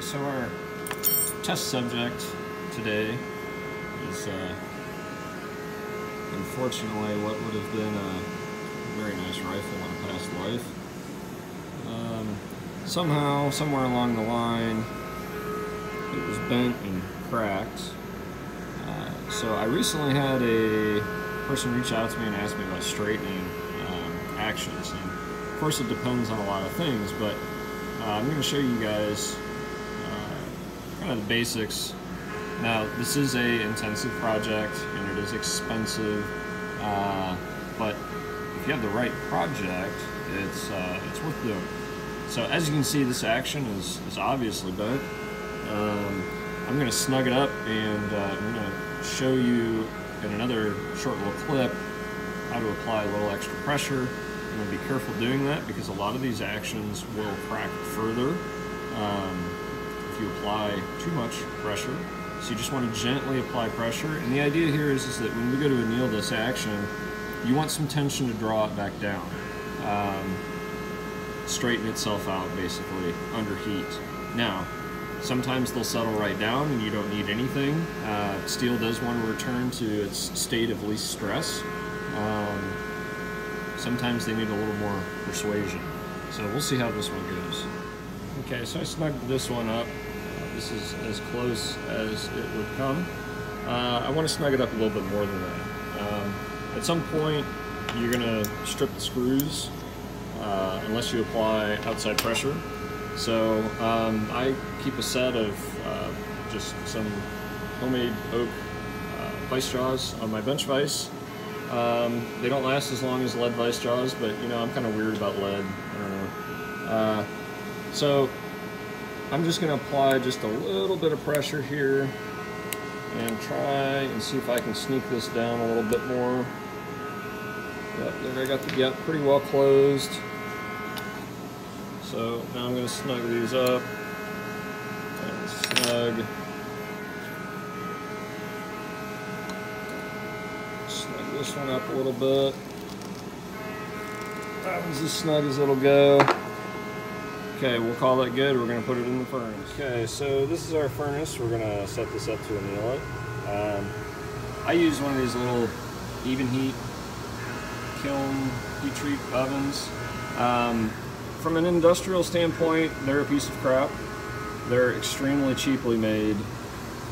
Okay, so our test subject today is uh, unfortunately what would have been a very nice rifle in a past life. Um, somehow, somewhere along the line, it was bent and cracked. Uh, so I recently had a person reach out to me and ask me about straightening um, actions. And of course, it depends on a lot of things, but uh, I'm going to show you guys kind of the basics. Now, this is a intensive project and it is expensive, uh, but if you have the right project, it's uh, it's worth doing. So as you can see, this action is, is obviously bent. Um, I'm to snug it up and uh, I'm to show you in another short little clip how to apply a little extra pressure. I'm to be careful doing that because a lot of these actions will crack further um, you apply too much pressure. So you just want to gently apply pressure. And the idea here is, is that when we go to anneal this action, you want some tension to draw it back down. Um, straighten itself out basically under heat. Now, sometimes they'll settle right down and you don't need anything. Uh, steel does want to return to its state of least stress. Um, sometimes they need a little more persuasion. So we'll see how this one goes. Okay, so I snugged this one up. This is as close as it would come. Uh, I want to snug it up a little bit more than that. Um, at some point, you're going to strip the screws uh, unless you apply outside pressure. So um, I keep a set of uh, just some homemade oak uh, vice jaws on my bench vise. Um, they don't last as long as lead vice jaws, but you know I'm kind of weird about lead. I don't know. Uh, so I'm just going to apply just a little bit of pressure here and try and see if I can sneak this down a little bit more. Yep, there I got the gap pretty well closed. So now I'm going to snug these up and snug. Snug this one up a little bit. That one's as snug as it'll go. Okay, we'll call that good. We're going to put it in the furnace. Okay, so this is our furnace. We're going to set this up to anneal it. Um, I use one of these little Evenheat kiln heat treat ovens. Um, from an industrial standpoint, they're a piece of crap. They're extremely cheaply made,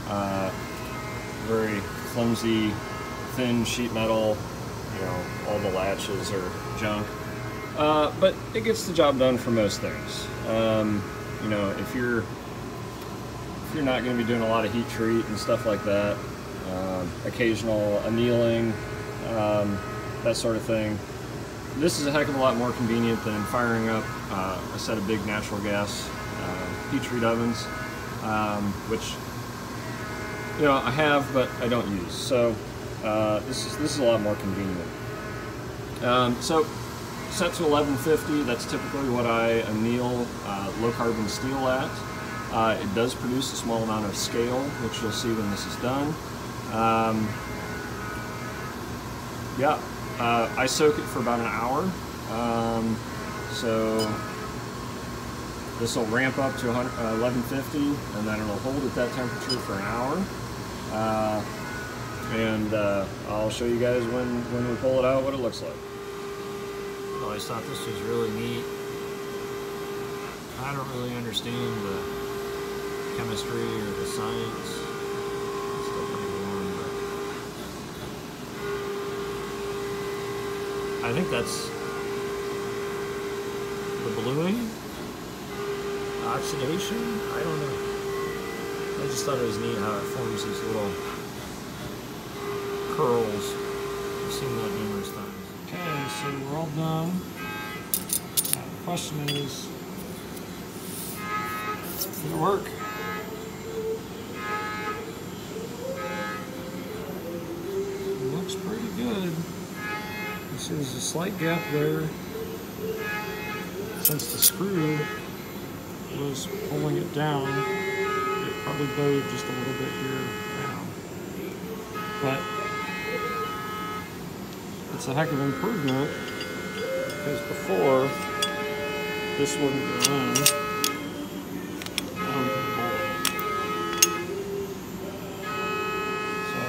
uh, very flimsy, thin sheet metal. You know, all the latches are junk. Uh, but it gets the job done for most things. Um, you know, if you're if you're not going to be doing a lot of heat treat and stuff like that, um, occasional annealing, um, that sort of thing, this is a heck of a lot more convenient than firing up uh, a set of big natural gas uh, heat treat ovens, um, which you know I have but I don't use. So uh, this is this is a lot more convenient. So set to 1150, that's typically what I anneal uh, low carbon steel at. Uh, it does produce a small amount of scale, which you'll see when this is done. Um, yeah, uh, I soak it for about an hour. Um, so this will ramp up to 1150 and then it'll hold at that temperature for an hour. Uh, and uh, I'll show you guys when, when we pull it out what it looks like. I always thought this was really neat. I don't really understand the chemistry or the science. Still pretty warm, but I think that's the bluing, oxidation. I don't know. I just thought it was neat how it forms these little curls. I've seen that numerous so we're all done. Now the question is, did it work? It looks pretty good. You see there's a slight gap there. Since the screw was pulling it down, it probably bowed just a little bit here down. But it's a heck of an improvement because before this wouldn't go in. Oh, so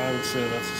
I would say that's a